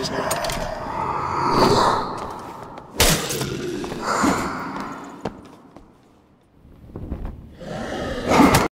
his name.